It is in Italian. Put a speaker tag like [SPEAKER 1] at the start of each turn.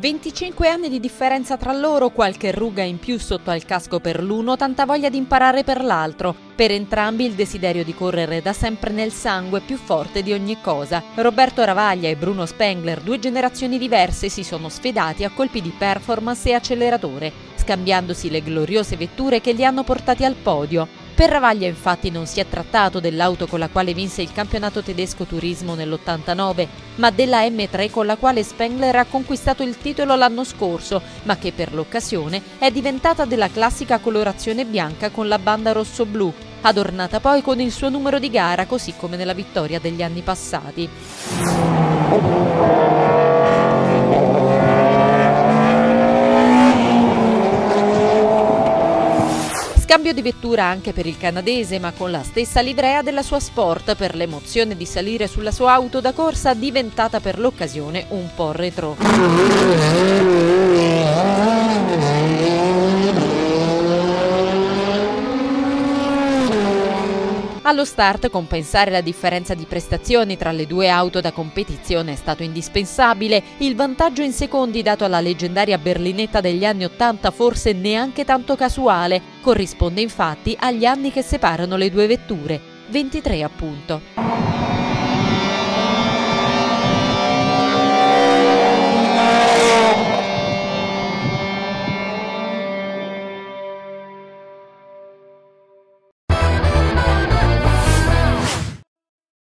[SPEAKER 1] 25 anni di differenza tra loro, qualche ruga in più sotto al casco per l'uno, tanta voglia di imparare per l'altro. Per entrambi il desiderio di correre da sempre nel sangue più forte di ogni cosa. Roberto Ravaglia e Bruno Spengler, due generazioni diverse, si sono sfidati a colpi di performance e acceleratore, scambiandosi le gloriose vetture che li hanno portati al podio. Per Ravaglia infatti non si è trattato dell'auto con la quale vinse il campionato tedesco turismo nell'89, ma della M3 con la quale Spengler ha conquistato il titolo l'anno scorso, ma che per l'occasione è diventata della classica colorazione bianca con la banda rosso-blu, adornata poi con il suo numero di gara così come nella vittoria degli anni passati. Scambio di vettura anche per il canadese, ma con la stessa livrea della sua Sport per l'emozione di salire sulla sua auto da corsa diventata per l'occasione un po' retro. Allo start compensare la differenza di prestazioni tra le due auto da competizione è stato indispensabile, il vantaggio in secondi dato alla leggendaria berlinetta degli anni 80 forse neanche tanto casuale, corrisponde infatti agli anni che separano le due vetture, 23 appunto.